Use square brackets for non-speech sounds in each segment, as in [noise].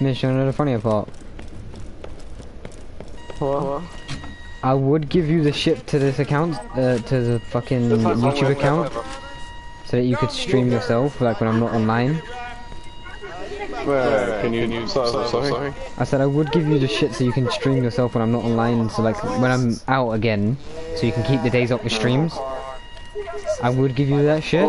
Mitch, you know the funnier part? What? I would give you the ship to this account, uh, to the fucking YouTube account, so that you could stream yourself, like when I'm not online. Where, can you, can you, sorry, sorry. I said I would give you the shit so you can stream yourself when I'm not online, so like when I'm out again, so you can keep the days up with streams. I would give you that shit.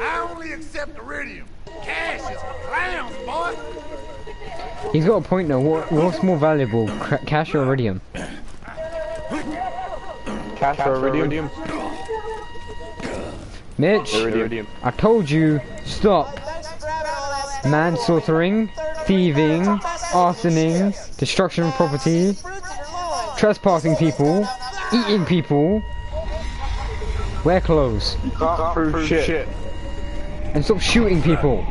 I only accept iridium. Cash is for clowns, boy. He's got a point though. What, what's more valuable, cash or iridium? Cash or iridium? Mitch, Iridium. I told you, stop manslaughtering, thieving, arsoning, destruction of property, trespassing people, eating people, wear clothes, Can't prove shit. And stop shooting people.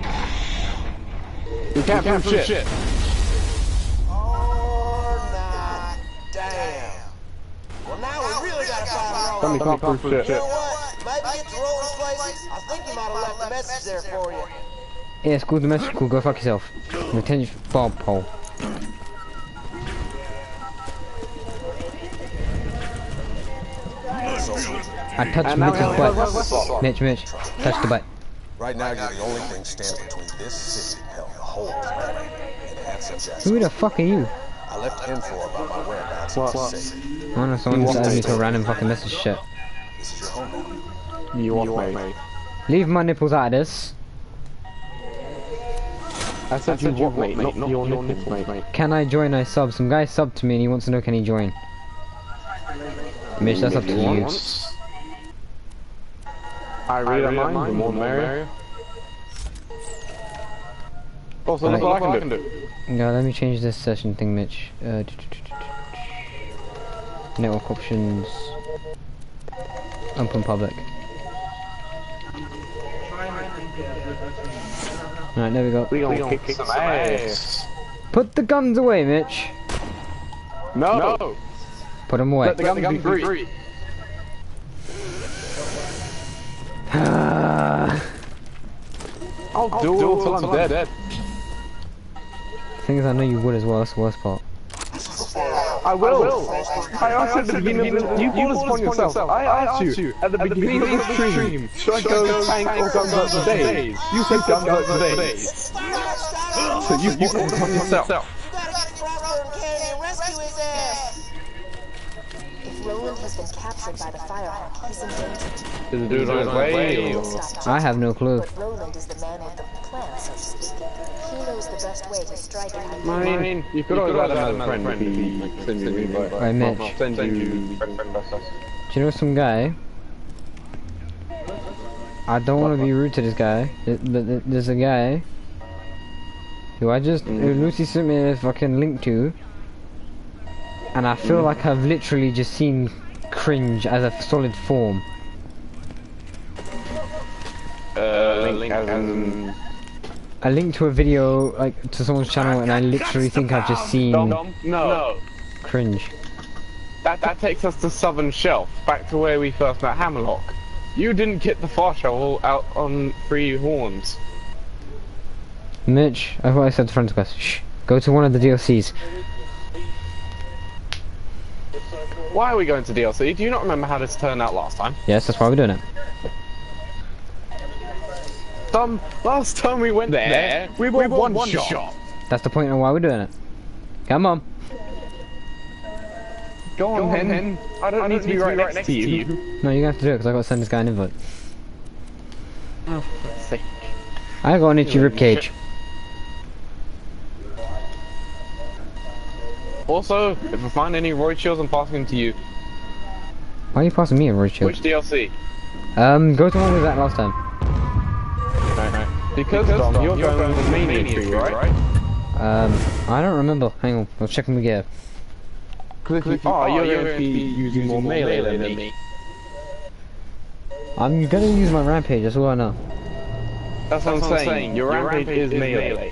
You can't prove shit. Or oh, not. Damn. Well, now we really gotta find Somebody Roland. can't prove You know shit. what? Maybe get to Roland's places. I think he might have left a message there for you. Yeah, it's called domestic. Go fuck yourself. Retention bob hole. I touched And now Mitch's butt. have a spot. Mitch, Mitch, touch the butt. Right now, you're the only thing standing between this city, hell, the whole planet, and Handsome Who the fuck are you? I left info about my whereabouts What? in. I don't know, someone just added me to a random fucking message shit. This is your home now. You want me? Leave my nipples out of this. I said you want me, not your nipples, mate. Can I join I sub? Some guy subbed to me and he wants to know can he join. Mitch, that's up to you. I really don't mind, the more the merrier. Also, look what I can do. Yeah, let me change this session thing, Mitch. Uh, network options. Open public. Alright, there we go. We gonna kick some ass. Put the guns away, Mitch. No! no. Put them away. Let the guns be free. Uh, I'll do it until I'm dead. Thing is, I know you would as well. That's the worst part. I will. I asked you at the beginning of the, you brought this upon yourself. I asked you at the beginning of the stream, should I go tank or guns out today? You said guns out today. So you brought it upon yourself. If Roland has been captured by the Firehawk, he's in danger. Is the dude on his way? I have no clue. But Roland is the man with the plan, so to speak. He knows the best way to strike at I mean, you could always add another friend if he sends you an invite. Right, Mitch. Send you friend. Do you know some guy? I don't want to be rude to this guy, but there's a guy who I just who mm-hmm. Lucy sent me a fucking link to, and I feel like I've literally just seen cringe as a solid form. Uh, link as in... I linked to a video like to someone's channel, and I literally think I've just seen Dom? No. cringe. That, that takes us to Southern Shelf, back to where we first met Hammerlock. You didn't get the far shovel out on three horns. Mitch, I thought I said friends quest. Shh. Go to one of the DLCs. Why are we going to DLC? Do you not remember how this turned out last time? Yes, that's why we're doing it. Dom, last time we went there, we were, one, shot. That's the point of why we're doing it. Come on. Go on, then. I don't, need, to be right, next, to you. No, you're gonna have to do it because I gotta send this guy an invite. Oh, for fuck's sake. I got an itchy ribcage. Also, if I find any Roid Shields, I'm passing them to you. Why are you passing me a roid shield? Which DLC? Um, go to one with that last time. Right, right. Because, Dom, you're, going with Mania tree, right? Um, I don't remember. Hang on, I'll check my gear. Because if you, oh, you're, going to be using more melee than me. I'm gonna use my rampage, that's all I know. That's what I'm saying. Your rampage is melee.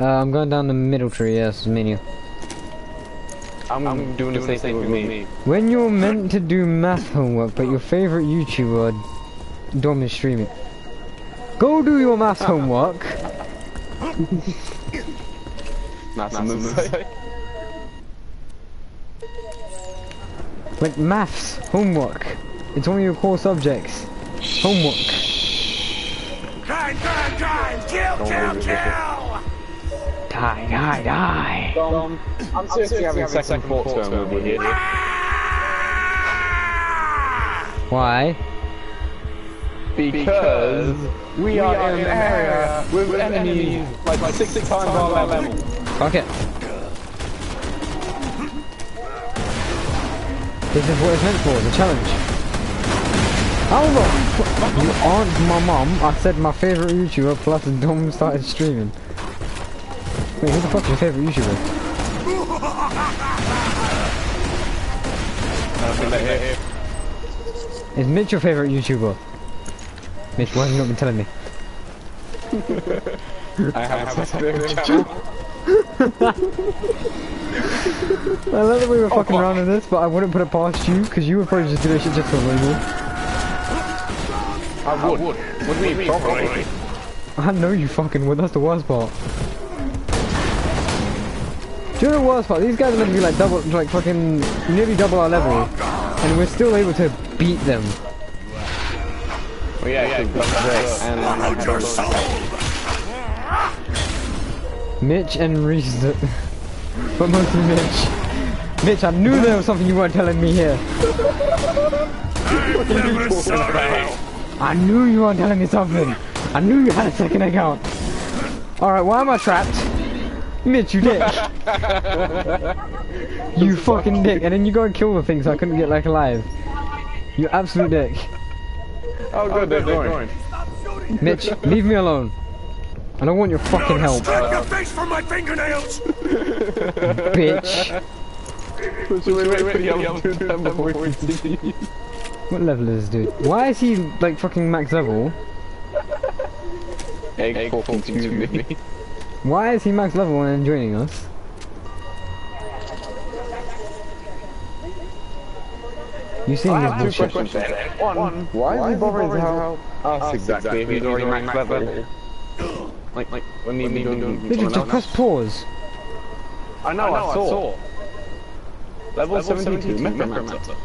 Uh, I'm going down the middle tree, yes, menu. I'm, doing, the same thing with me. When you're meant to do math homework, but your favorite YouTuber, Dom is streaming. Go do your math [laughs] homework. That's a move. Like maths, homework. It's one of your core subjects. Homework. Grind, grind, grind! Kill, kill, kill! Die, die, die. Dom, I'm seriously having second thoughts going with you here. Why? Because we are in an area with enemies like, like six, six times our level. Fuck it. This is what it's meant for, the challenge. How the You aren't my mum, I said my favourite YouTuber plus Dom started streaming. Wait, who the fuck is your favourite YouTuber? Is Mitch your favourite YouTuber? Mitch, why have you not been telling me? [laughs] I have a second channel. I love that we were oh, fucking around in this, but I wouldn't put it past you, because you would probably just do this shit just for me. I would. What do you mean, probably? I know you fucking would, that's the worst part. Do you know the worst part? These guys are meant to be like double, like fucking nearly double our level, and we're still able to beat them. Well, yeah, yeah, this and Out your soul! Mitch and Reese, [laughs] but mostly Mitch. Mitch, I knew there was something you weren't telling me here. I'm never sorry! I knew you weren't telling me something. I knew you had a second account. Alright, why am I trapped? Mitch, you dick. [laughs] you fucking dick. And then you go and kill the thing so I couldn't get like alive. You absolute dick. Oh, good, they're going. Mitch, leave me alone. I don't want your fucking help, Strike your face from my fingernails! bitch. What level is this dude? Why is he like fucking max level? Egg talking to me. Why is he max level and joining us? You seen I this have two bullshit? questions there. One, why is he bothering to help us exactly if he's already max level? Like, like, when he doing Mitch, just press pause. I know, I know, I saw. Level 72, Necromancer.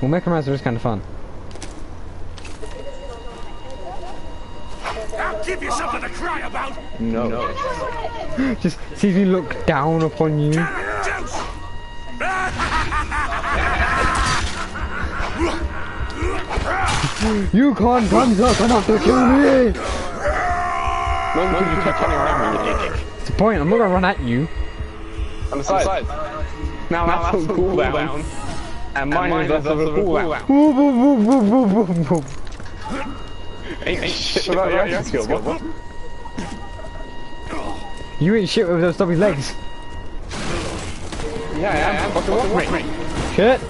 Well, Necromancer is kind of fun. I'll give you something to cry about! No. [laughs] Just sees me look down upon you. [laughs] You can't come close enough to kill me! No, no, you keep turning around when you dick. It's the point, I'm not gonna run at you. And besides, now that's on cooldown. And mine is also on cooldown. Woo, woo, woo, woo, woo, woo, woo. Ain't shit about your action skill, what? You ain't shit with those stubby legs. Yeah, I am. Fucking walk me. Shit!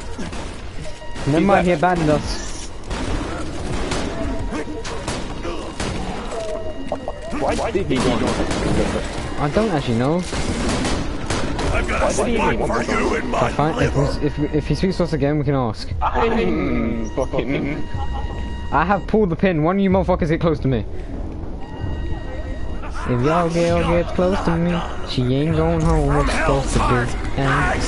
Never mind, he abandoned us. Why did he go? I don't actually know. I've got a spot for you in my Fine, if, if, if he speaks to us again, we can ask. I'm fucking. I have pulled the pin. One of you motherfuckers get close to me. If y'all girl gets close to me, she ain't going home. What she supposed to do? And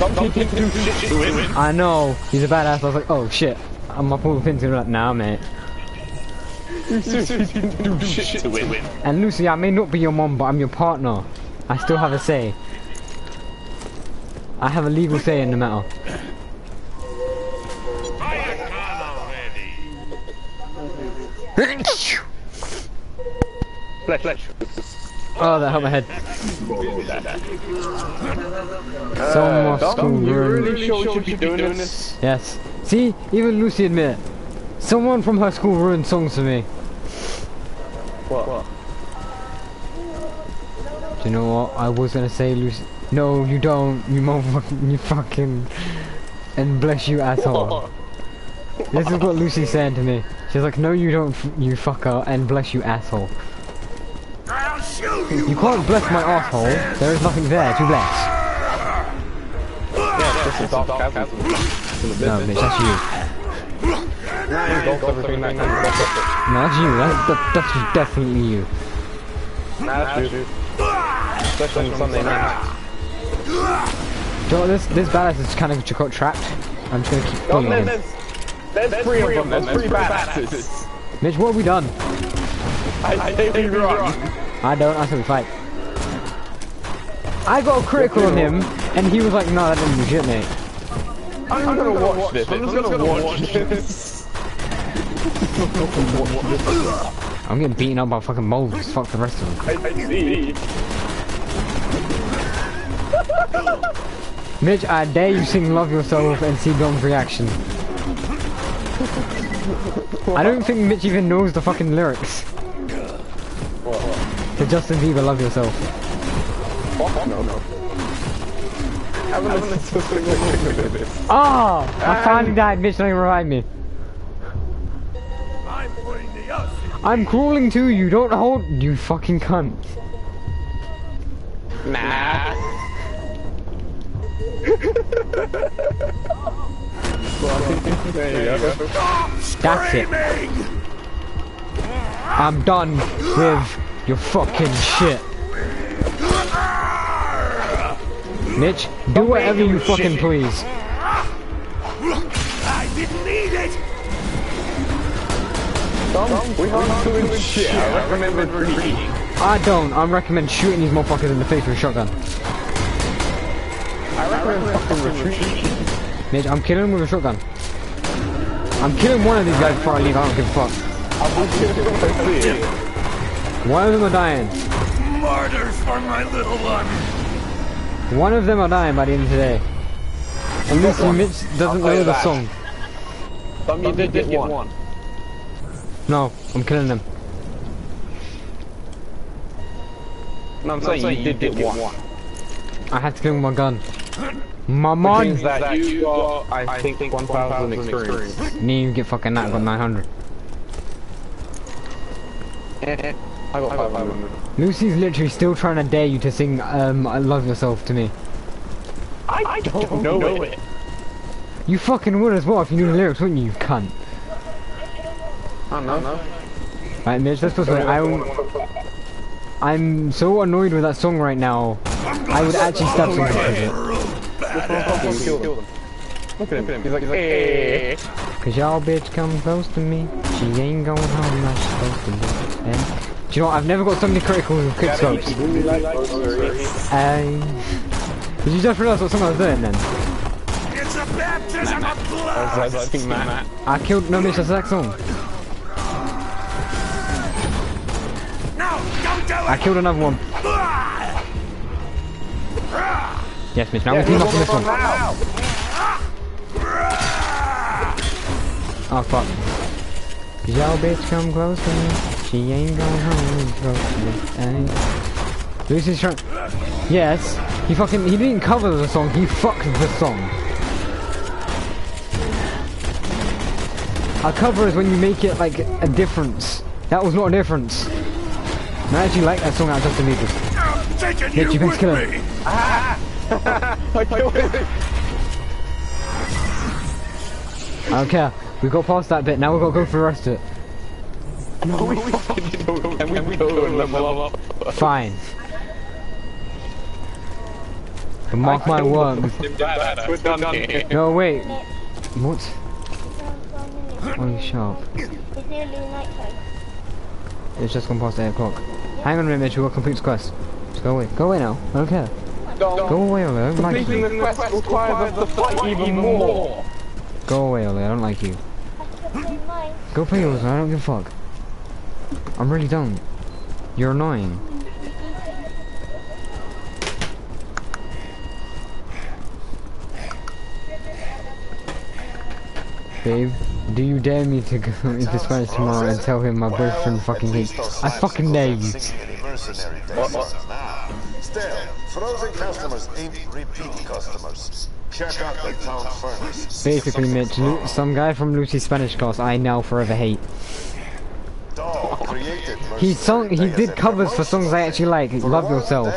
Don't keep do shit to him. I know he's a badass. I was like, oh shit. I'm gonna pull the pin to him. Like, nah, mate. You seriously didn't do shit to him. And Lucy, I may not be your mom, but I'm your partner. I still have a say. I have a legal say in the matter. Flesh, flesh. Oh, that hurt my head. So much Dom, you school. really sure you should be doing this? Yes. See, even Lucy admit it. Someone from her school ruined songs for me. What? what? Do you know what? I was gonna say Lucy. No, you don't. You motherfucking. You fucking. And bless you, asshole. This is what Lucy's saying to me. She's like, no, you don't, f you fucker, and bless you, asshole. I'll show you. You can't bless my asshole. There is nothing there to bless. Yeah, this is dark chasm. No, bitch, that's you. Engulfs everything that comes up. No, that's you. That's, that, that's definitely you. Nah, that's you. Especially on Sunday night. Do you know what, this this badass is kind of got trapped. I'm just gonna keep pulling there's, him. There's, there's three of them. There's three badasses. Mitch, what have we done? I say we run. I don't. I said we fight. I got a critical on him, and he was like, "No, that didn't do shit, mate." I'm gonna watch this. I'm just gonna watch this. [laughs] I'm getting beaten up by fucking moles. Fuck the rest of them. I see. Mitch, I dare you sing "Love Yourself" and see Dom's reaction. I don't think Mitch even knows the fucking lyrics to Justin Bieber "Love Yourself." Fuck no, no. I. Ah! I finally died. Mitch, don't even revive me. I'm. I'm crawling to you. Don't hold. You fucking cunt. Nah. [laughs] there you go. That's it. I'm done with your fucking shit. Mitch, do whatever you fucking please. I didn't need it! Tom, we aren't doing shit. I recommend retreating. I don't. I recommend shooting these motherfuckers in the face with a shotgun. I recommend fucking retreating. Mitch, I'm killing him with a shotgun. I'm killing one of these guys before I leave. I don't give a fuck. I will kill you if I see it. One of them are dying. Martyrs for my little one! One of them are dying by the end of today. And Lucy Mitch doesn't know the that. song. Tom, you did get one. one. No, I'm killing them. No, I'm saying you did get one. I had to kill him with my gun. My Which man! means that you got, I think, 1,000 experience. Didn't even get fucking that, I got 900. I got 500. Lucy's literally still trying to dare you to sing um, I Love Yourself to me. I don't know it. You fucking would as well if you knew the lyrics, wouldn't you, you cunt? I don't know. Right, Mitch, let's put this way. I'm, I'm so annoyed with that song right now. I would actually stab someone because of it. Kill them. Look at him. He's like, he's like, eh. Cause y'all bitch come close to me. She ain't going home like she's supposed to be. And, do you know what? I've never got so many criticals with quick scopes. Hey. Did you just realize what song I was doing then? It's a baptism of blood! I was like, Matt. I killed, no, Mitch, that's the next song. No, don't do it! I killed another one. Yes, Mitch, now we team up on this one. Oh, fuck. Cause y'all bitch come close to me. She ain't going home close to me. Hey. Lucy's trying. Yes, he fucking. He didn't cover the song, he fucked the song. A cover is when you make it like a difference. That was not a difference. And I actually like that song out of Justin Bieber. I'm taking Mitch, you you best with kill him. Ah. I don't care. We got past that bit, now we've got to go for the rest of it. No, we fucking don't. And we and level up. Fine. But mark my words. No, wait. What? Oh, sharp. It's nearly nighttime. It's just gone past 8 o'clock. Hang on a minute, Mitch, we've got complete quest. Just go away. Go away now. I don't care. Go away, Ole. I don't like you. the quest requires us to fight even more. Go away, Ole. I don't like you. Play mine. Go play yours, I don't give a fuck. I'm really don't. You're annoying. Babe, Do you dare me to go [laughs] into Spanish tomorrow and tell him my boyfriend fucking hates? I fucking dare you. Uh, Mercenary days. Still, frozen customers ain't repeat customers. Check out the town furnace. Basically, Mitch, Lu- some guy from Lucy's Spanish class I now forever hate. Dog He song he did covers for songs I actually like. Love Yourself.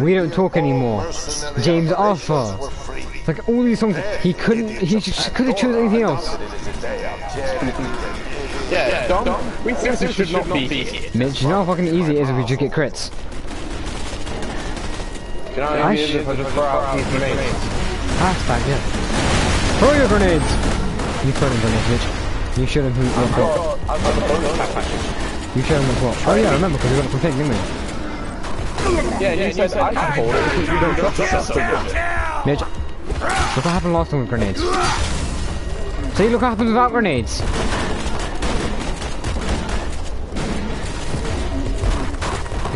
We Don't Talk Anymore. James Arthur. Like all these songs, he couldn't. He just could have chosen anything else. Yeah, Dom, we seriously should not be here. Mitch, you know how fucking easy it is if we just get crits. You know, I I should- should just throw out these grenades. Hashtag, yeah. Throw your grenades! You throw them grenades, Mitch. You should have moved up. Oh, I've got the bonus pack package. You showed them as well. Oh yeah, I remember because a complaint, didn't we? Yeah, you said I can hold it because you don't trust yourself. Mitch, look what happened last time with grenades. See, look what happens without grenades.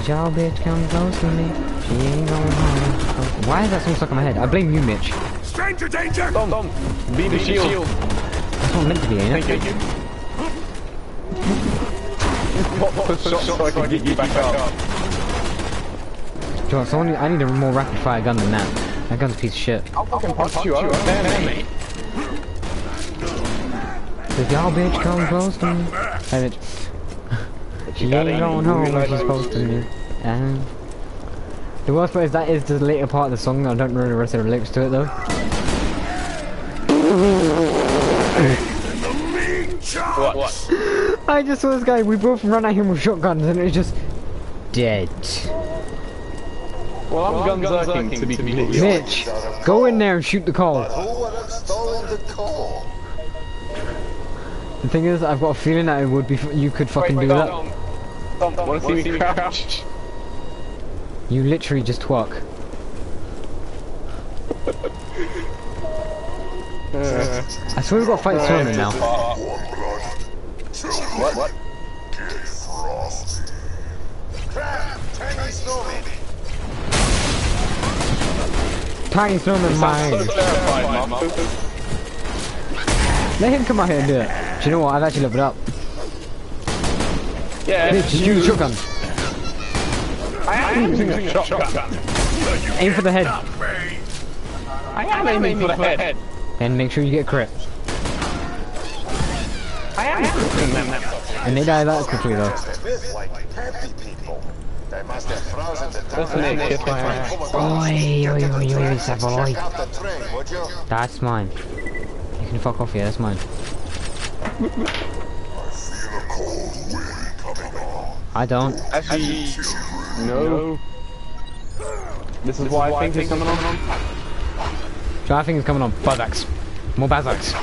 Y'all bitch come close to me. She ain't going home. Why is that song stuck in my head? I blame you, Mitch. Stranger danger! Dom, Dom, be the shield. That's not meant to be, ain't it? Thank you. Pop the shot so I can get you back up. Do you want someone? I need a more rapid fire gun than that. That gun's a piece of shit. I'll fucking punch you out. Damn, mate. If y'all bitch come close to me. Hey, Mitch. She ain't going home when she's supposed to me. Um, the worst part is that is the later part of the song. I don't know the rest of the lyrics to it though. What? What? I just saw this guy. We both run at him with shotguns, and it was just dead. Well, I'm gun zerking to be completely honest. Mitch, go in there and shoot the call. Who would have stolen the coal? The thing is, I've got a feeling that it would be. You could fucking do that. Dom, Dom, Dom, wanna see me crouch? You literally just twerk. [laughs] I swear we've got to fight Stormin now. What? What? Crap! Tiny snowman! Tiny Snowman So mine. terrified, Let him come out here and do it. Do you know what? I've actually leveled up. Yeah, Mitch, just use the shotgun. I am using a shotgun. Aim for the head. I am aiming for the head. And make sure you get a crit. I am shooting them. And they die that quickly though. With like happy. They must have frozen the train. That's mine. You can fuck off, yeah, that's mine. I don't. Actually, no. This is why I think it's coming on. So I think it's coming on Buzzaks. More Buzzaks.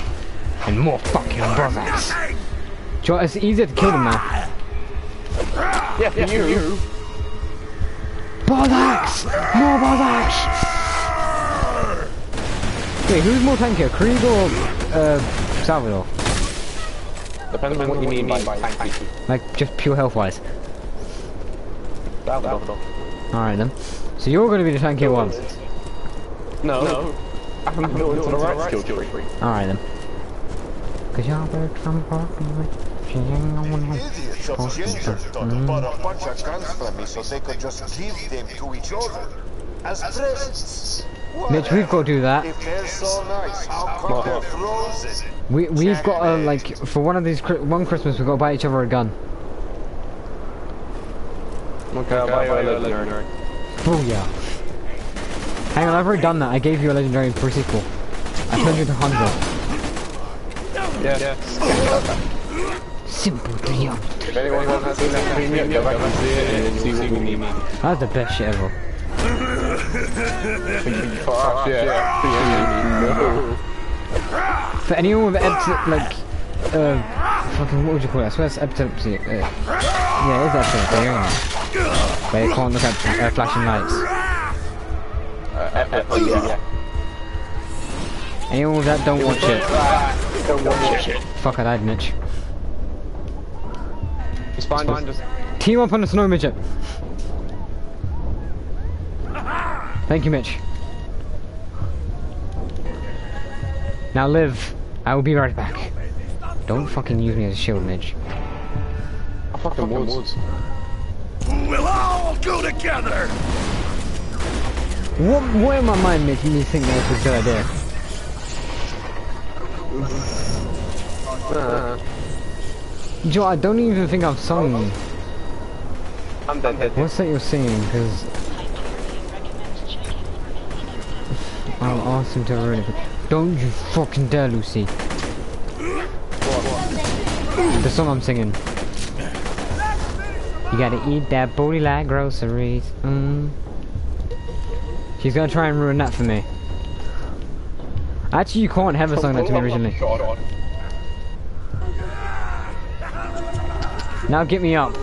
And more fucking Buzzaks. Do you know what, It's easier to kill them now. Yeah, for you. Buzzaks! More Buzzaks! Wait, who's more tankier, Krieg or uh, Salvador? Depends on what you mean by tanky. Like, just pure health-wise. Salvador. Alright then. So you're gonna be the tankier one. No. no. I haven't built into the right skill tree. Alright then. Cause y'all work from Parkway. She ain't going home. Idiots of gingers done bought a bunch of guns from me so they could just give them to each other. As presents. Mitch, we've got to do that. If they're so nice, how come they're frozen? We we've got to like for one of these one Christmas we've got to buy each other a gun. Okay, I'll buy you a legendary. Booyah. Hang on, I've already done that. I gave you a legendary for sequel. I turned you to hundred. Yeah. Simple trio. If anyone hasn't seen that premium, go back and see it and see what we mean. That's the best shit ever. Fuck yeah. No. [laughs] For anyone with epilepsy, like, uh, fucking what would you call it? I swear it's epilepsy. Uh, yeah, it is epilepsy. Isn't you can't look at uh, flashing lights. Yeah. Anyone with that, don't watch it. Don't watch it. Fuck, I died, Mitch. It's fine, fine, just... Team up on the snow midget. Thank you, Mitch. Now live. I will be right back. Don't fucking use me as a shield, Mitch. I fucking would. We'll all go together. What, what in my mind making me think that was a good idea? Uh, Joe, I don't even think I've sung. I'm dead. dead. What's that you're singing? Because I'll ask him to ruin it. Don't you fucking dare, Lucy. The song I'm singing. Gotta eat that booty like groceries. Mm. She's gonna try and ruin that for me. Actually, you can't have a song that to me originally. Now get me up.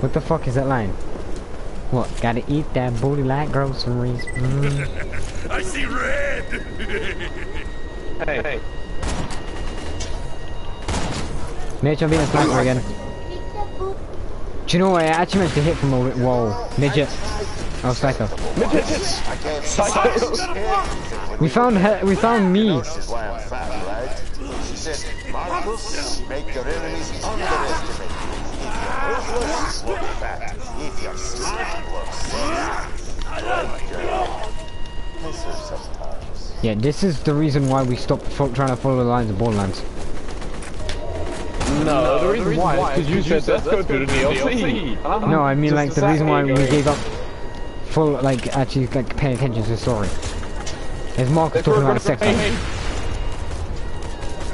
What the fuck is that line? What? Gotta eat that booty like groceries. Mm. I see red. Hey, hey. [laughs] Mitch, I'm being a sniper again. Do you know what? I actually meant to hit from a wall. Midget. Oh, psycho. Midgets! I can't Psychos! We found he we found me. This is why I'm fat, right? She said, Marcus, make your enemies underestimate you. If look fat. If you're smart, look sexy. Right, girl. Miss her sometimes. Yeah, this is the reason why we stopped trying to follow the lines of Borderlands. No, no the reason why is because you said let's go through the DLC. And I'm No, I mean just like the reason why we gave up full like actually like paying attention to the story. Is Marcus talking about a sex Hey, hey.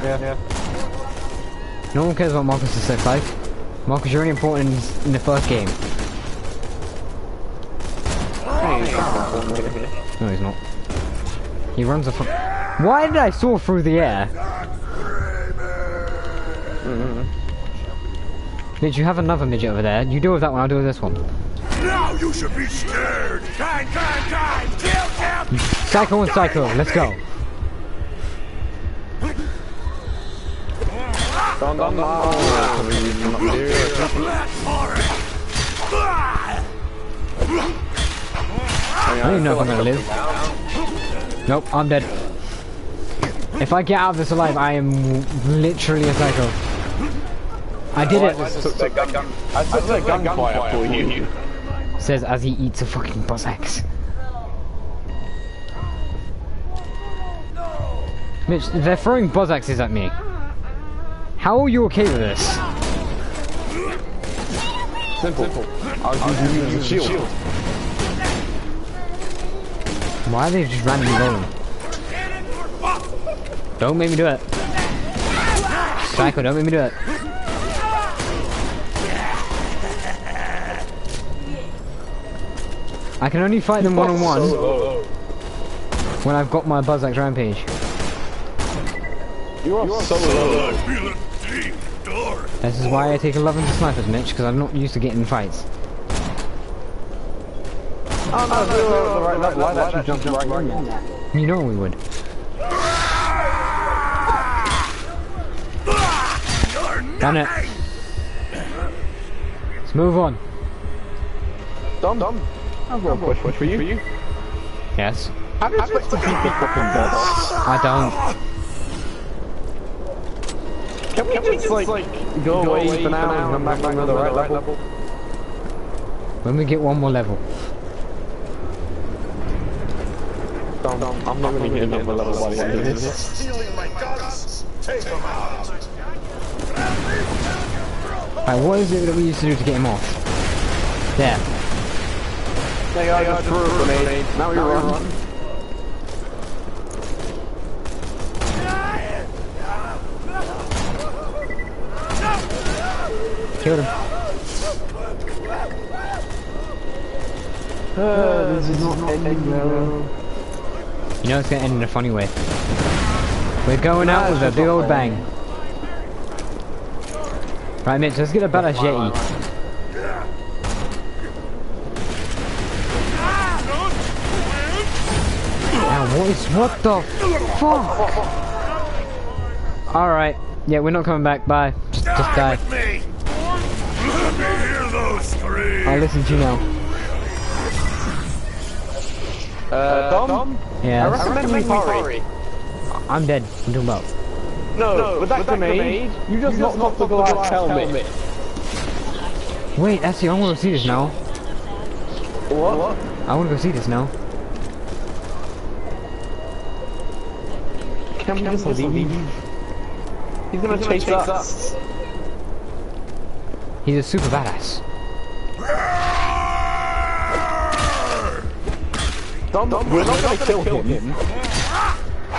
Yeah, yeah. No one cares about Marcus' sex life. Marcus, you're only important in, in the first game. No, he's not. He runs a fu- Why did I soar through the air? Midge, you have another midget over there. You deal with that one, I'll deal with this one. Now you should be scared. Time, time, time. Kill, kill. Psycho and Psycho, let's go. Dun, dun, dun. Black forest. I don't even know if I'm gonna live. Nope, I'm dead. If I get out of this alive, I am literally a psycho. I did it, I took that gun. I took that gunfire for you. says as he eats a fucking buzz axe. Mitch, they're throwing buzz axes at me. How are you okay with this? Simple. I was using you as a shield. Why are they just randomly rolling? Don't make me do it. Psycho, don't make me do it. I can only fight them one on one when I've got my Buzz Axe Rampage. You are so low. I feel it deep, dark. This is why I take 11 to snipers, Mitch, because I'm not used to getting in fights. Oh no, we were at the right level. I'd actually jump right in. You know we would. You're Done it. nothing. Let's move on. Dum dum. I'm going to push, push for you. Yes. How do you expect to beat the fucking boss? I don't. Can we just like go away for now and come back on the right level? When we get one more level. Dum dum. I'm not going to get another level by the end of this. Stealing my guns. Take them out. Alright, what is it that we used to do to get him off? There. There you go, just threw a grenade. Now we run. Killed him. Uh, this is not ending well. You know it's gonna end in a funny way. We're going out with a big old bang. Right, Mitch, let's get a badass Yeti. Now, what is, what the fuck? Alright, yeah, we're not coming back, bye. Just, just die. with. Let me hear those. I'll listen to you now. Uh, Dom? I Yeah, recommend we hurry. I'm dead. What are you talking about? No, with that grenade, you just knocked off the Goliath's helmet. Wait, actually, I want to see this now. What? I want to go see this now. Can we just leave? He's gonna chase us. He's a super badass. Dom, we're not gonna kill him.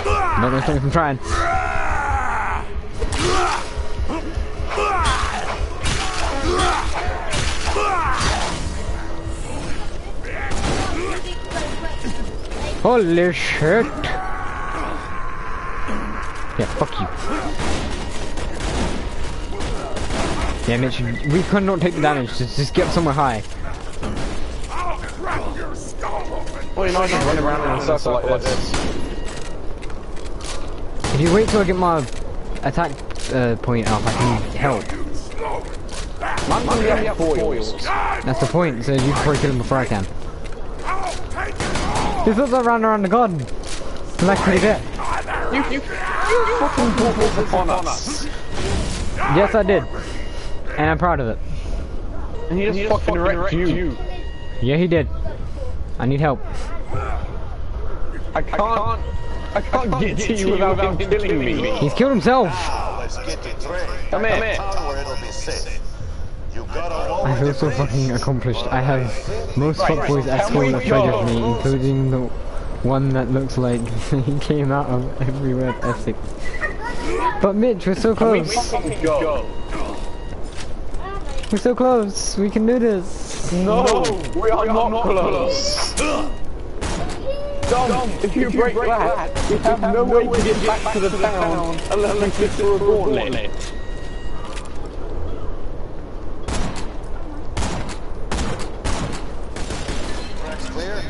I'm not gonna stop him from trying. Holy shit! Yeah, fuck you. Yeah, Mitch, we cannot take the damage. Just, just get somewhere high. Open. Well, you're not just running around in a circle like this. If you wait till I get my attack uh, point up, I can help. You. I'm gonna be up foils. That's the point, so you can probably kill him before I can. I'll take it all. This was around around the garden. Like pretty bit. You, you, you fucking brought this upon us. Yes, I did. And I'm proud of it. And he just fucking wrecked you. Yeah, he did. I need help. I can't, I can't get to you without him killing me. He's killed himself. Now let's get the train. Come here. Town where it'll be safe. You gotta roll I feel so fucking accomplished. I have most fuckboys at school afraid of me, including the one that looks like [laughs] he came out of everywhere Essex. But Mitch, we're so close. Fucking go. We're so close. We can do this. No, we are not close. [laughs] Dom, if you break that, we have no way to get back to the town unless we fix the gauntlet. Clear?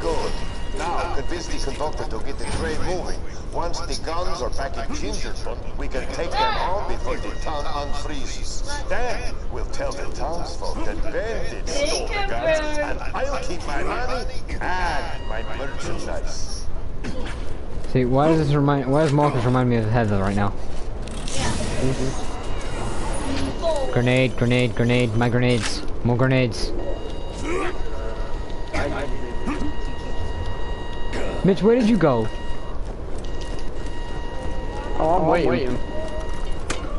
Good. Now convince the conductor to get the train moving. Once the guns are back in Gingerton, we can take them on before the town unfreezes. Then we'll tell the townsfolk that bandits stole the guns, and I'll keep my money and my merchandise. See, why does this remind? Why does Marcus remind me of Heather right now? Grenade, grenade, grenade. My grenades. More grenades. Mitch, where did you go? Oh, I'm waiting.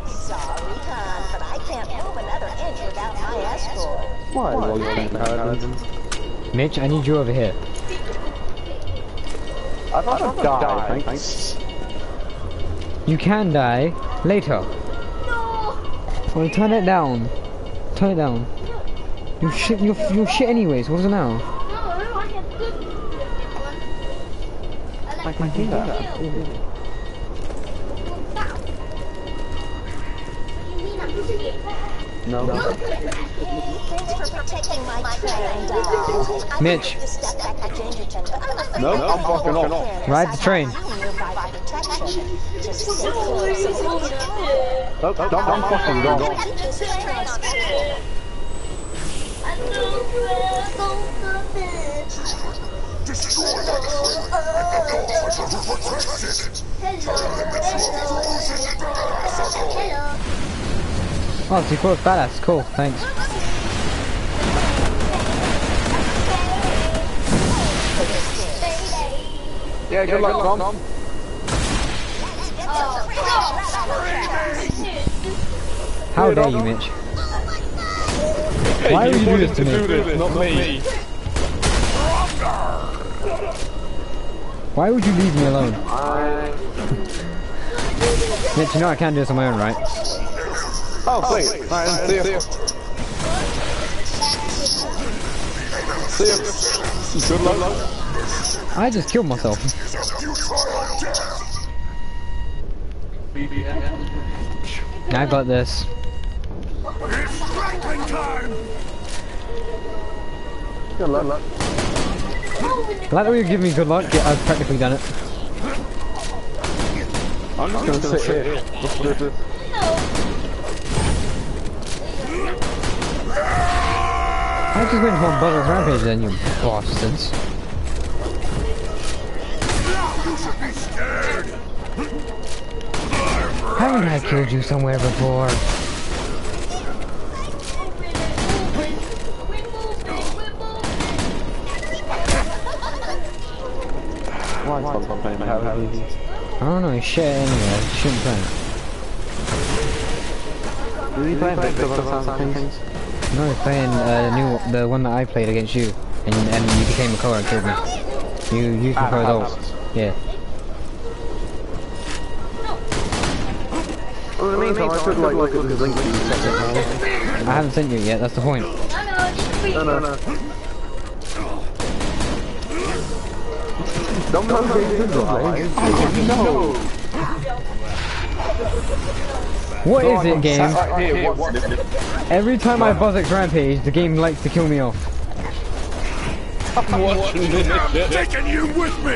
Sorry, hon, but I can't move another inch without my escort. What? Well, you're paladins. Mitch, I need you over here. I thought I'd rather die, thanks. You can die later. No! Well, turn it down. Turn it down. You shit. You you shit anyways. what's does it matter? I can do that. No. Thanks for protecting my train, doll. Mitch. need to step back to Gingerton, but I'm afraid No, that I'm fucking off. Ride the train. have you nearby for protection. Just stay close and we'll get Don't, don't, don't fucking go. Keep this train on. Oh, so close badass. Cool. Thanks. Yeah, good luck, Tom. How dare you, Mitch? Why would you do this to me? Not me. Why would you leave me alone? [laughs] Mitch, you know I can't do this on my own, right? Oh, sweet. Oh, Alright, see you. See you. Good luck. I just killed myself. I got this. It's Franklin time. Good luck. Glad that you give me good luck. Yeah, I've practically done it. I'm just gonna sit here. Let's do this. I just went on Buzz Axe Rampage then, you bastards. Haven't I killed you somewhere before? Why is Tom playing how how easy? I don't know, shit anyway, I shouldn't play it. Is he playing Victor by the sounds of things? No, he's playing uh, the new, the one that I played against you, and, and you became a co and killed me. You used me for those. Yeah. Well, in the meantime, I could like look at the link to you separately. I haven't sent you yet, that's the point. No, no, no. Don't know who it is, like. No! What is it, game? Right here, what's? Every time I Buzz Axe Rampage, the game likes to kill me off. Watching this shit. Taking you with me!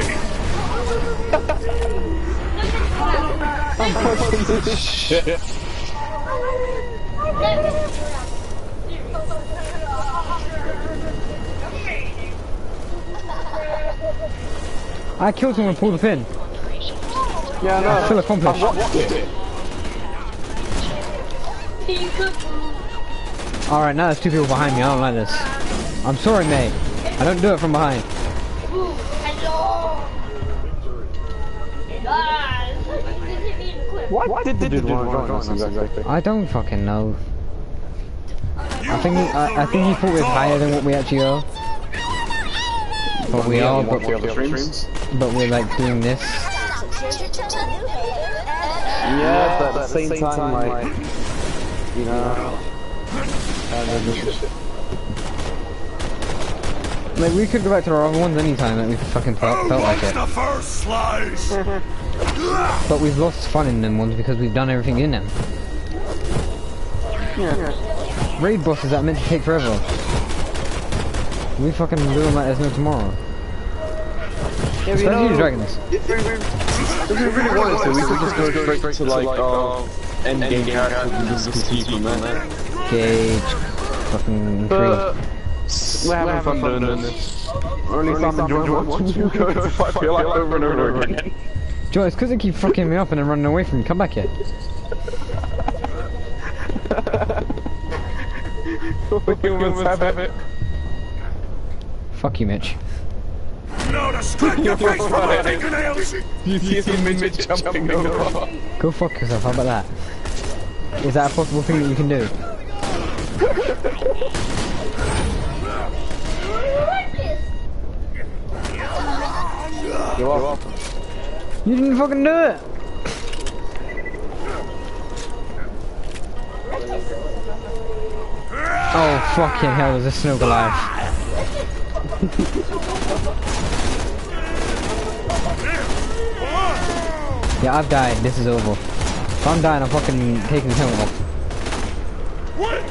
I'm watching this [laughs] shit. I killed someone and pulled the pin. Yeah, I know. Still accomplished. I watched it. Alright, now there's two people behind me, I don't like this. I'm sorry, mate. I don't do it from behind. What did the dude want to join us exactly? I don't fucking know. I think he, I, I think he thought we were higher than what we actually are. But we are, but, the other streams? but we're like doing this. Yeah, but at the same time, like, you know, and then this shit. Like we could go back to our other ones anytime that we fucking felt, felt like it. the first slice? [laughs] But we've lost fun in them ones because we've done everything in them. Raid bosses that are meant to take forever. We fucking do them like there's no tomorrow. Yeah, but you Especially the know, dragons. if we, if we really wanted to, we could just go straight to like, um, end game characters and just continue from there. Gaige. Fucking But three. We're having fun doing this. Or at least I'm enjoying watching you go if I feel like over and over again. Joe, it's because they keep fucking me up and then running away from me. Come back here. We almost have it. Fuck you, Mitch. No, to strike your face with my fingernails! [laughs] You see me Mitch jumping over. Go fuck yourself, how about that? Is that a possible thing that you can do? [laughs] You're welcome. You didn't fucking do it! Oh fucking hell, there's a snook alive. [laughs] yeah, I've died, this is over. If I'm dying, I'm fucking taking the helmet off. Wait!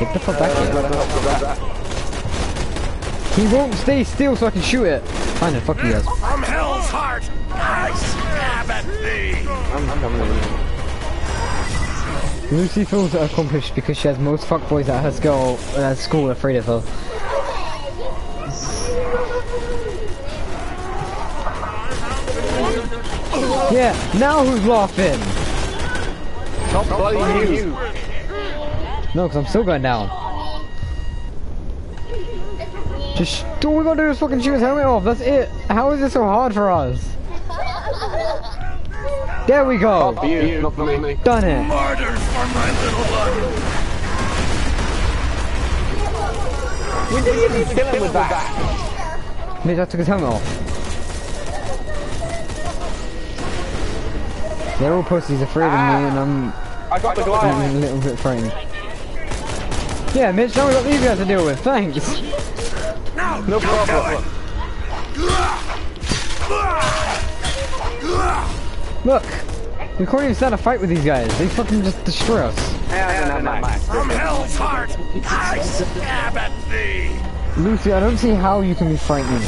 Get the fuck back here. He won't stay still so I can shoot it. Fine then, fuck you guys. From Hell's Heart, I stab at thee! I'm, I'm coming in. Lucy feels accomplished because she has most fuckboys at her school, at school afraid of her. Yeah, now who's laughing? Not bloody you. No, because I'm still going down. Just, all we gotta do is fucking shoot his helmet off, that's it. How is it so hard for us? There we go. For you, not for me. Done it. Martyrs for my little one! We didn't even kill him with that. Mitch, I took his helmet off. They're all pussies afraid of me and I'm ah, I got the a little bit frightened. Yeah, Mitch, now we got these guys to deal with. Thanks. Now, No problem. Look, we can't even a fight with these guys. They fucking just destroy us. From Hell's Heart, I stab at thee! Lucy, I don't see how you can be frightening.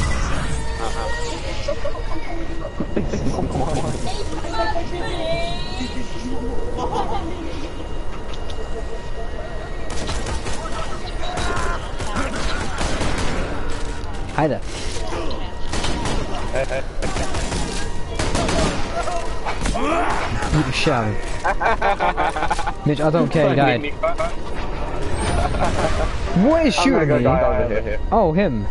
Hi there. Beat the shit out of him. Mitch, I don't care, he died. What is shooting me? die over here. Oh, him.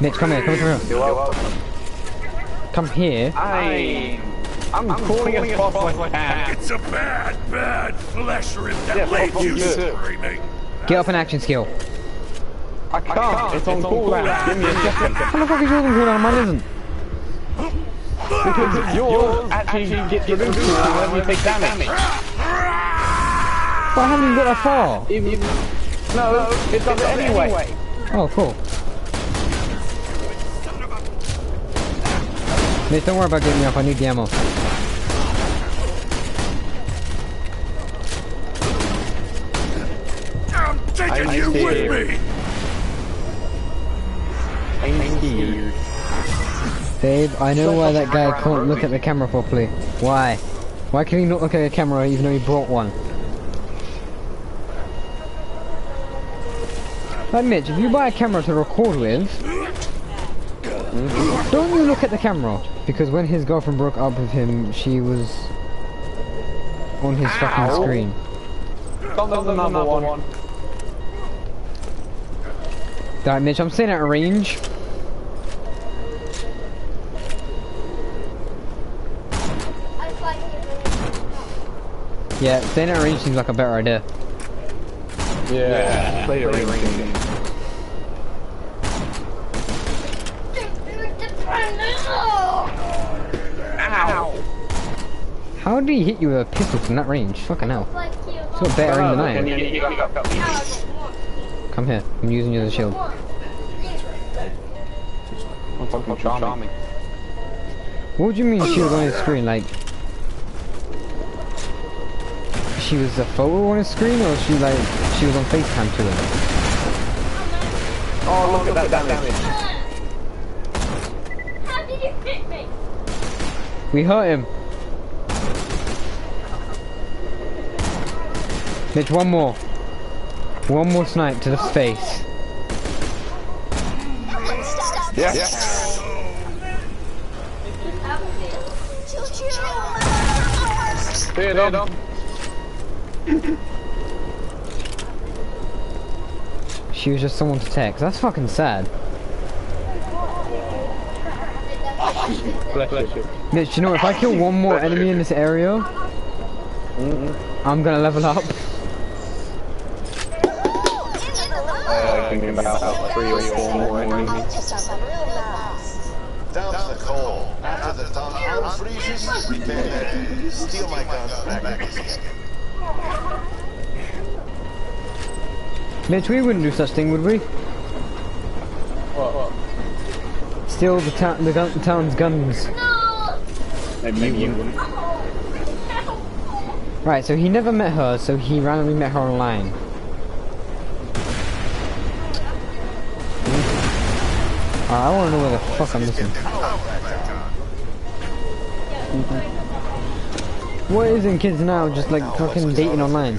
Mitch, come here, come here, come here. You're. Come here. I, I'm, calling as fast as I. It's a bad, bad flesh rip that Yeah, laid you you. screaming. Get up an action skill. I can't. It's on cooldown. Give me a second. How the fuck is yours on cooldown? Mine isn't. Because yours actually gets reduced whenever you take damage. But I haven't even got that far. No, it does it anyway. Oh, cool. Mitch, don't worry about getting me up. I need the ammo. Babe, I know why that guy can't look at the camera properly. Why? Why can he not look at the camera even though he brought one? Like Mitch, if you buy a camera to record with, hmm, don't you look at the camera? Because when his girlfriend broke up with him, she was on his fucking screen. Don't there's another one. Alright Mitch, I'm staying at range. Yeah, staying at a range seems like a better idea. Yeah. Play the ring game. Ow. How did he hit you with a pistol from that range? Fucking hell. It's got better aim than I am. you- you got- Come here, I'm using you as a shield. I'm fucking charming. What do you mean she was on his screen? Like, she was a photo on his screen, or she like she was on FaceTime to him? Oh, look at that damage. How did you hit me? We hurt him. Mitch, one more. One more snipe to the face. Yeah. Choo-choo, motherfuckers! Clear it up. She was just someone to text. That's fucking sad. Bless you. Mitch, you know, if I kill one more enemy in this area, I'm gonna level up. Uh, thinking about three or four more enemies. Just some real nice. Down to the coal. After the tunnel unfreezes, repair. Steal my guns back. Mitch, we wouldn't do such thing, would we? What? What? Steal the, town, the, gun, the town's guns. No! Maybe you wouldn't. Right, so he never met her, so he randomly met her online. Alright, I wanna know where the fuck I'm missing. What is in kids now just like fucking dating online?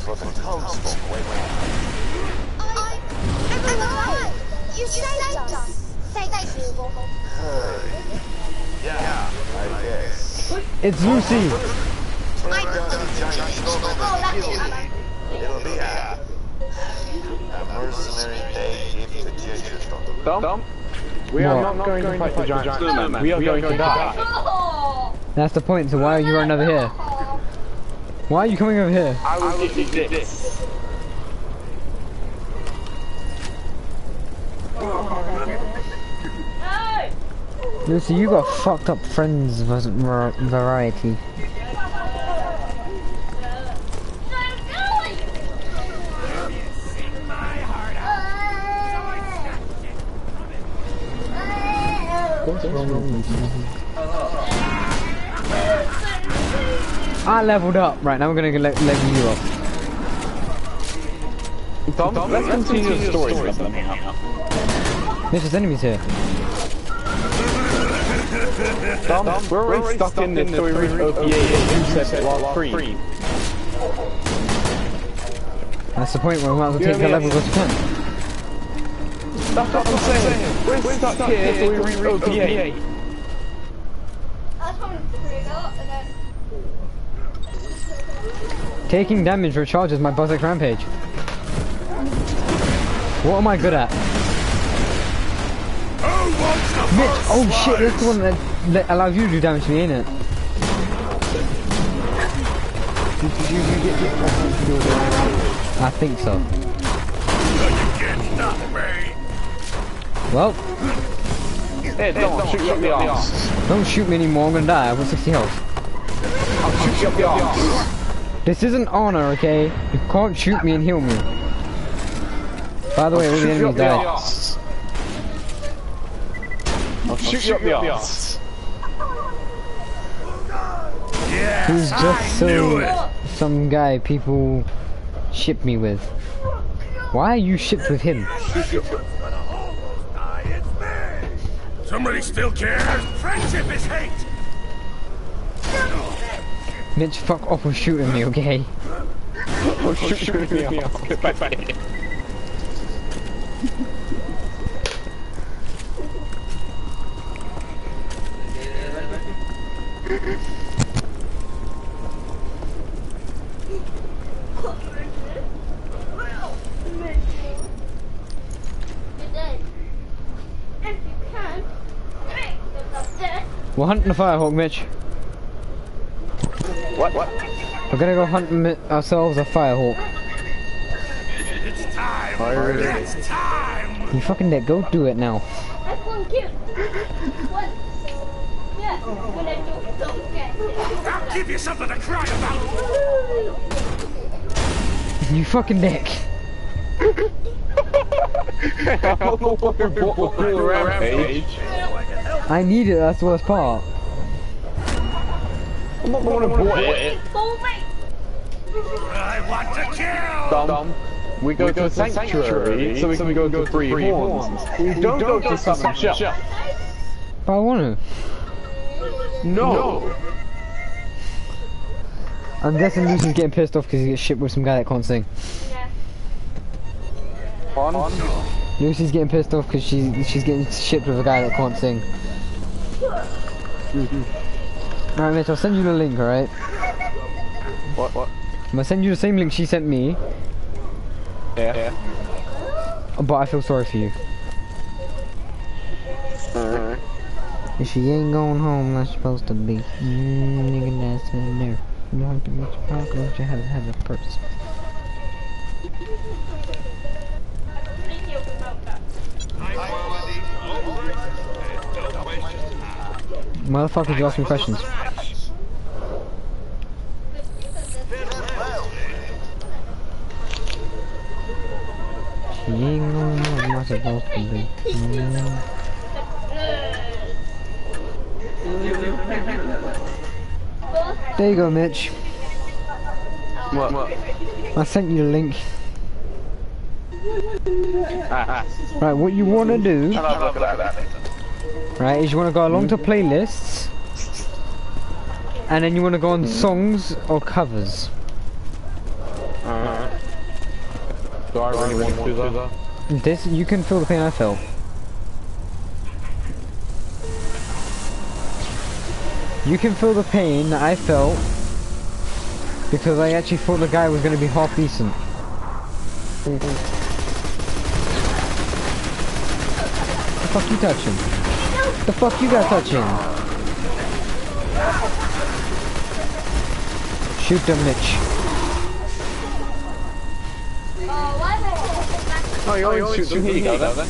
To Ginger. Tom? We are not going to fight the giant snowman. We are going to die. Oh! That's the point, so why are you running over here? Why are you coming over here? I will give you this. Oh. Lucy, you got fucked up friends variety. I leveled up. Right, now we're gonna le level you up. Tom, let's continue the story. There's enemies here. Tom, we're already stuck in this story route of yeah, you said last free. That's the point where we might as well take the level to 10. That's what I'm saying. We're stuck here, so we reach OP8. That's when we go up and then. Taking damage recharges my Buzz Axe Rampage. What am I good at? Who wants to Mitch, oh shit, that's the one that, that allows you to do damage to me, ain't it? I think so. You can't stop me. Hey, Well, don't shoot you up the arse. don't shoot me anymore, I'm gonna die. I've got 60 health. I'll shoot you up the arse. This isn't honor, okay? You can't shoot me and heal me. By the way, all the Shoot you enemies died. I'll shoot you up the arse. Yeah, He's just I knew so it. some guy people ship me with. Why are you shipped with him? Aye, it's me. Somebody still cares. Friendship is hate. Mitch, fuck off with shooting me, okay? [laughs] I'll shoot you up the arse. Get back back here. You're dead. If you can, make yourself dead. We're hunting a firehawk, Mitch. What? What? We're gonna go hunt ourselves a firehawk. It's time. Fire it. It's time. You fucking dead, go do it now. That's one kill. One. Yeah, when I do don't get it. I'll give you something to cry about. [laughs] You fucking dick. I'm not fucking bot with full rampage. I need it, that's the worst part. I'm not gonna bot it. I want to kill. Dumb. We go to a sanctuary, so we can go to three horns. We don't go to Southern Shelf. But I wanna. No. I'm guessing Lucy's getting pissed off because he gets shipped with some guy that can't sing. Yeah. On. Lucy's getting pissed off because she's she's getting shipped with a guy that can't sing. Alright, Mitch, I'll send you the link, alright? What? What? I'm gonna send you the same link she sent me, Yeah. yeah. but I feel sorry for you. Alright. If she ain't going home like she's supposed to be, mm, nigga, that's in there. You don't have to get your pocket, you have to have a purse. Motherfuckers, you ask me questions. She ain't going home like she's supposed to be. There you go, Mitch. What? What? I sent you a link. [laughs] Right, what you want to do, right, is you want to go along to playlists, and then you want to go on hmm. songs or covers. Alright. Do I really want to do that? This, you can feel the pain I felt. You can feel the pain that I felt because I actually thought the guy was going to be half decent. Mm-hmm. The fuck you touching? The fuck you got touching? Shoot them, Mitch. Oh, why am I Oh, you always shoot them. Here you go.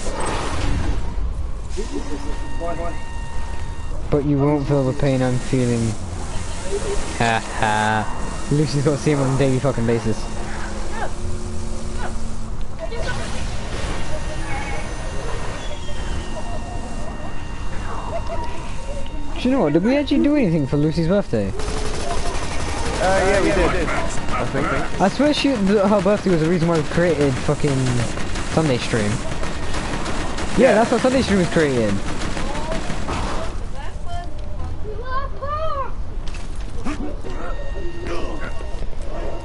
But you won't feel the pain I'm feeling. Ha [laughs] ha. Lucy's got to see him on a daily fucking basis. Do you know what? Did we actually do anything for Lucy's birthday? Uh, yeah, we did. I think. I swear she, her birthday was the reason why we created fucking Sunday stream. Yeah, that's what Sunday stream was created.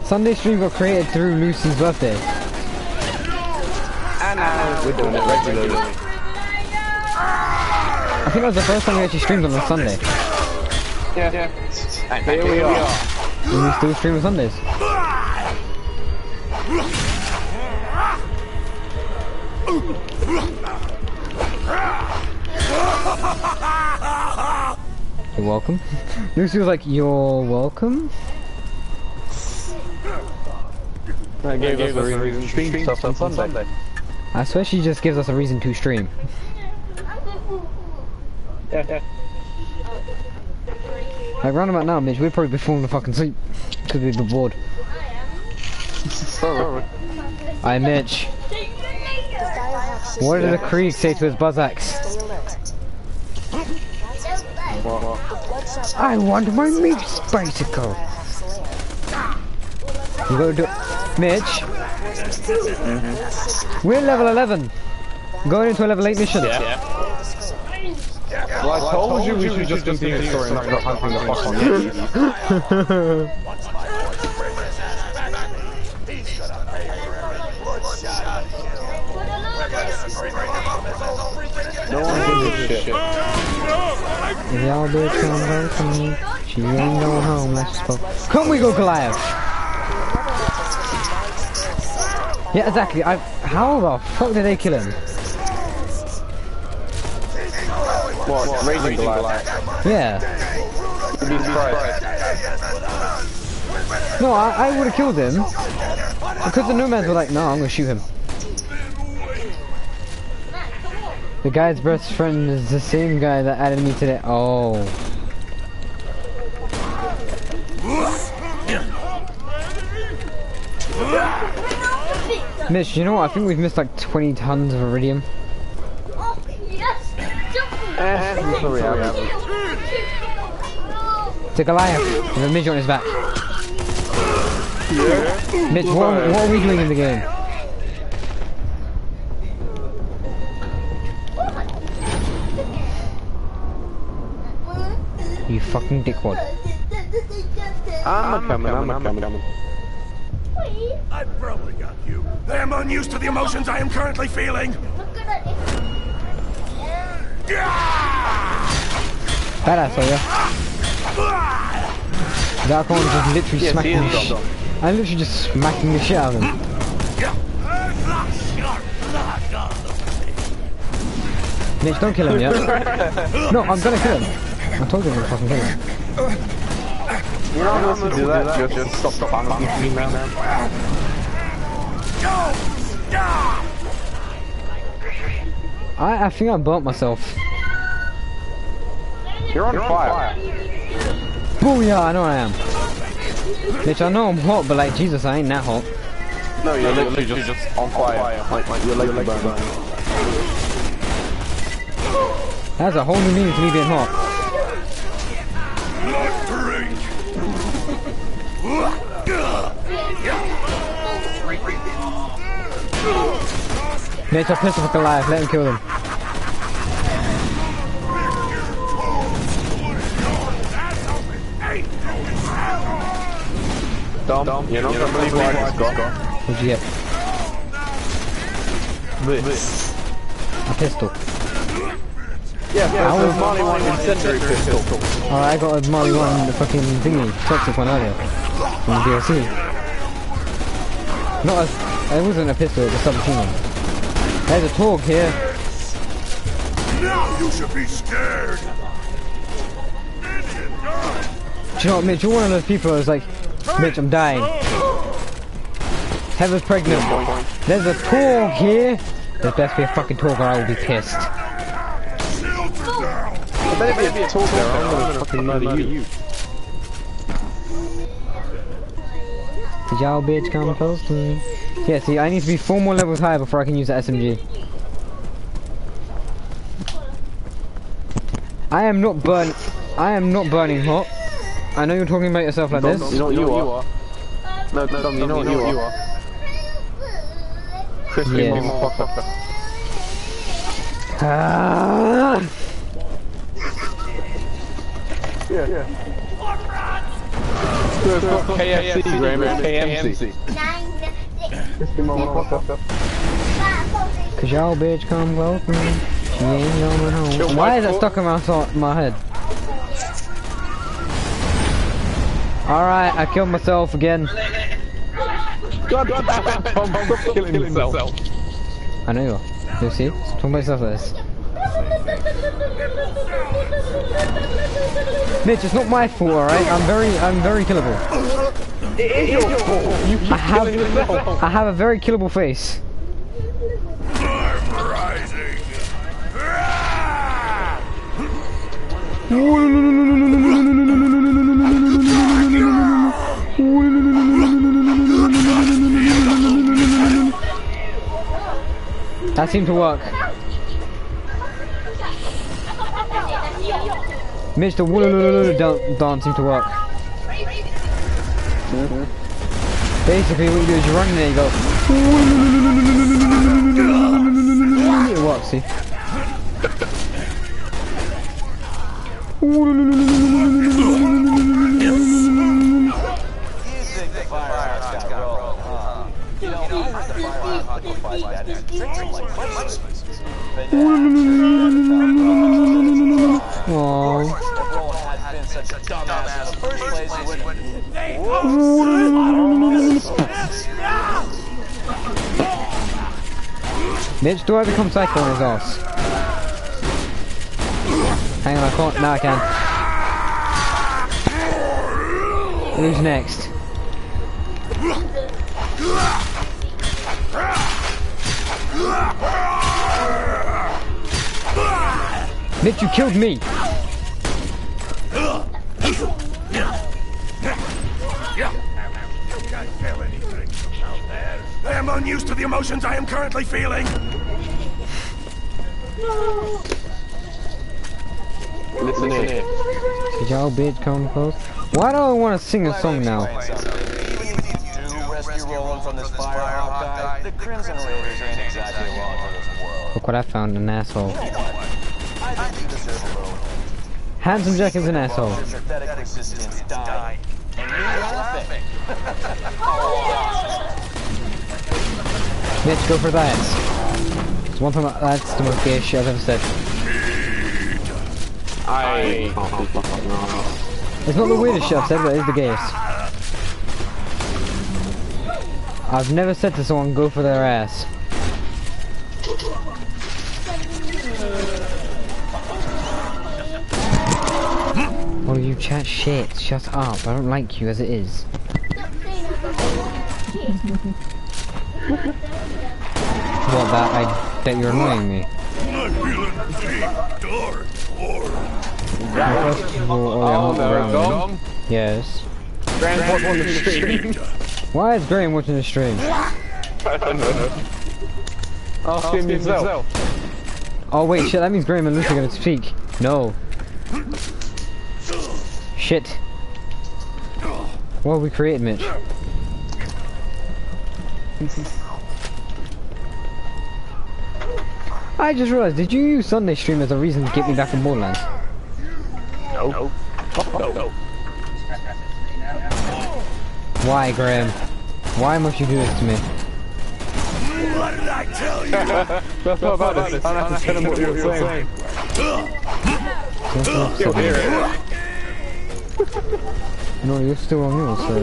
Sunday stream got created through Lucy's birthday. And now we're doing it regularly. I think that was the first time we actually streamed on a Sunday. Yeah, yeah. And here we are. And we still stream on Sundays. You're welcome. [laughs] Lucy was like, you're welcome? That gave us a reason to stream stuff on Sunday. I swear she just gives us a reason to stream. [laughs] Yeah, yeah. Like round about now, Mitch, we'd probably be falling fucking asleep. Because we'd be bored. [laughs] Sorry. I Mitch. What did the Krieg say to his buzz axe? Stay alert. What, what? Bloodshot I want my meat bicycle. You gotta do Mitch. Mm-hmm. We're level 11. Going into a level 8 mission. Yeah. Well, I told you we should just continue the story and not go hunting the fuck on you. No one gives a shit. If y'all bitch come back to me, she ain't going home, let's just go. Come we go Goliath! Yeah, exactly. I. How the fuck did they kill him? What? Raging Goliath. Yeah. You'd be surprised. No, I, I would have killed him. Because the nomads were like, no, I'm gonna shoot him. The guy's best friend is the same guy that added me today. Oh. Mitch, you know what? I think we've missed like 20 tons of Eridium. Yes. Eh, sorry, I haven't. To Goliath, with a midget on his back. Mitch, what, what are we doing in the game? You fucking dickwad. I'm a coming, I'm a coming. I probably got you. I am unused to the emotions I am currently feeling. Look at it. Badass, are ya? Dark one just literally Yes, smacking the is shit. Dom Dom. I literally just smacking the shit out of him. Mitch, don't kill him yet. [laughs] no, I'm gonna kill him. I told you I'm gonna fucking kill him. You're not supposed to do that, just, just stop the bouncing me, man. I, I think I burnt myself. You're on fire. Booyah, I know I am. Mitch, I know I'm hot, but like, Jesus, I ain't that hot. No, you're literally just, just on fire. Like, like your legs are burning. That's a whole new meaning to me being hot. Mitch, I pissed off Goliath, let him kill them. Dom, Dom, you're not gonna believe what I just got. What'd you get? This. A pistol. Yeah, yeah the Maliwan incendiary pistol. Oh, I got a Maliwan the fucking thingy, toxic one earlier. From the DLC. Not a, it wasn't a pistol, it was a submachine one. There's a Torgue here. Now you should be scared. Do you know what, Mitch? You're one of those people who's like, Mitch, I'm dying. Heather's pregnant. There's a Torgue here. There best be a fucking Torgue or I will be pissed. I better be a talker, I'm gonna fucking murder you. Did y'all bitch come close to me? Yeah, see, I need to be four more levels higher before I can use the SMG. I am not burn. I am not burning hot. I know you're talking about yourself like this. You know what you are? No, no, Dom, you know what you are? Crispy Yeah. motherfucker. Ah! Yeah, yeah. So it's not KFC, Graham, it's KMC. Nine, six, Crispy motherfucker. five, four, six, Cause y'all bitch come close to me. She ain't coming home. Why is that stuck in my, so my head? Alright, I killed myself again. God damn it, Tom, stop killing himself. I know you are. You see? Talk about yourself like this. Mitch, it's not my fault, alright? I'm very, I'm very killable. It is your fault. You keep I have, killing yourself. I have a very killable face. I'm rising. Ah! That seemed to work. Mitch, the woo don't, don't seem to work. Basically, what you do is you run in there, you go. It works, see? Mitch, do I become psycho on his ass? Hang on, I can't. Now I can. Who's next? Mitch, you killed me. You guys feel anything out there? I am unused to the emotions I am currently feeling. Listen in. Did y'all bitch come close? Why do I want to sing a song now? Rescue Roland from this firehawk guy. The Crimson Raiders ain't exactly long for this world. Look what I found, an asshole. I think you deserve a little. Handsome Jack is an asshole. Your pathetic resistance died. And you laughing. Mitch, go for that. It's one time that's the most gay shit I've ever said. I can't be fucking around. It's not the weirdest shit I've said, but it's the gayest. I've never said to someone, go for their ass. Oh, you shit. Shut up. I don't like you as it is. What, that I that you're annoying me? I'm feeling deep, dark, horror. First of all, oh, I'm not no. Dom. Yes. Graham's watching the stream. Why is Graham watching the stream? I don't know. Ask him yourself. Oh wait, shit, that means Graham and Lucy are gonna speak. No. Shit. What have we created, Mitch? I just realized, did you use Sunday stream as a reason to get me back in Borderlands? No. No. No. Why, Graham? Why must you do this to me? What did I tell you? [laughs] That's not about this. I don't have to tell him what you were saying. He'll hear it. No, you're still on yours, so...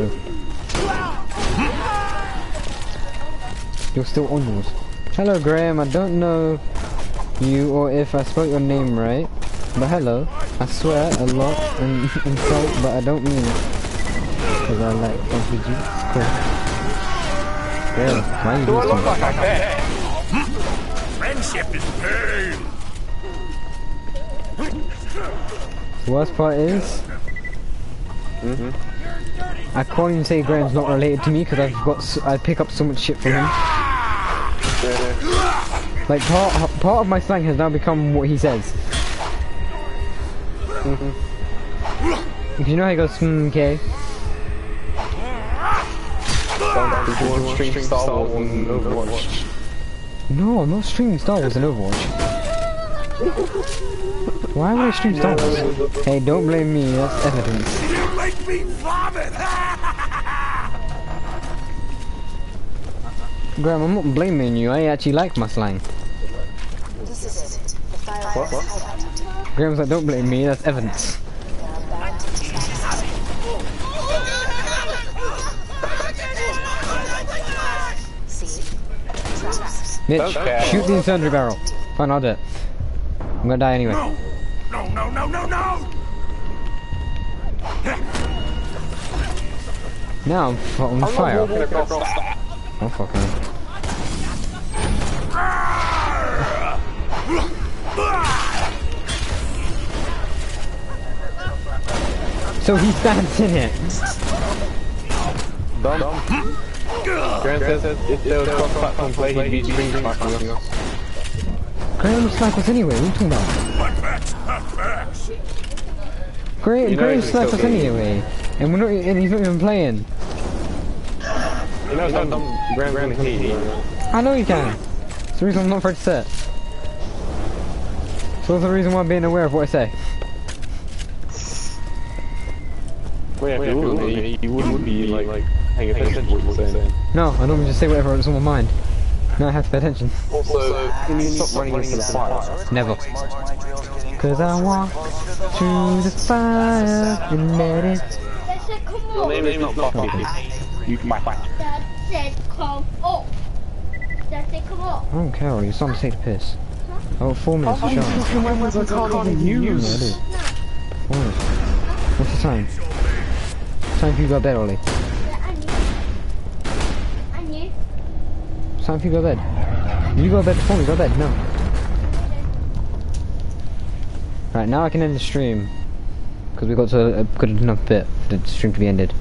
You're still on yours. Hello, Graham. I don't know you or if I spelled your name right, but hello. I swear a lot and [laughs] insult, but I don't mean it. Because I like funky juice. Cool. Yeah, why you Do I look like I? Friendship is pain. The worst part is... I can't even say Graham's not related to me because I've got I pick up so much shit from him. Like part part of my slang has now become what he says. Because you know how he goes, hmm, okay. Did you want to stream Star Overwatch? No, I'm not streaming Star Wars and Overwatch. Why would I stream Star Wars? Hey, don't blame me, that's evidence make me vomit! [laughs] Graham, I'm not blaming you. I actually like my slang. This is it. The fire what? what? Graham's like, don't blame me. That's Evans. Mitch, okay. shoot the incendiary barrel. Fine, I'll do it. I'm gonna die anyway. No, no, no, no, no, no! Now I'm f- on I'm not fire. walking across that. Oh fuck man. So he stands in it. Dumb. Grant says if there was cross-platform play, he'd be stream smashing us. Graham sniped us anyway. What are you talking about? Hotbacks, hotbacks! Graham, You know Graham he's sniped us anyway, and we're not, and he's not even playing. You know, some Grant Grant hate. I know he can. It's the reason I'm not afraid to say it. So that's the reason why I'm being aware of what I say. Well, yeah, if you wouldn't be, you wouldn't be like, like paying attention to what you're saying. No, I don't just say whatever's on my mind. No, I have to pay attention. Also, you stop running into the fire. Never. Cause I walk through the fire and let it. Dad said come Your on. name is not Buffy. You might. Dad said come on. Dad said come on. I don't care, you're starting to take the piss. Oh, four minutes for sure. I can't even Yeah, I use. do. Four. What's the time? Time for you to go to bed, Ollie. Yeah, and you. And you. Time for you to go to bed. You go to bed before me, go to bed, no. Right, now I can end the stream. Because we got to a good enough bit for the stream to be ended.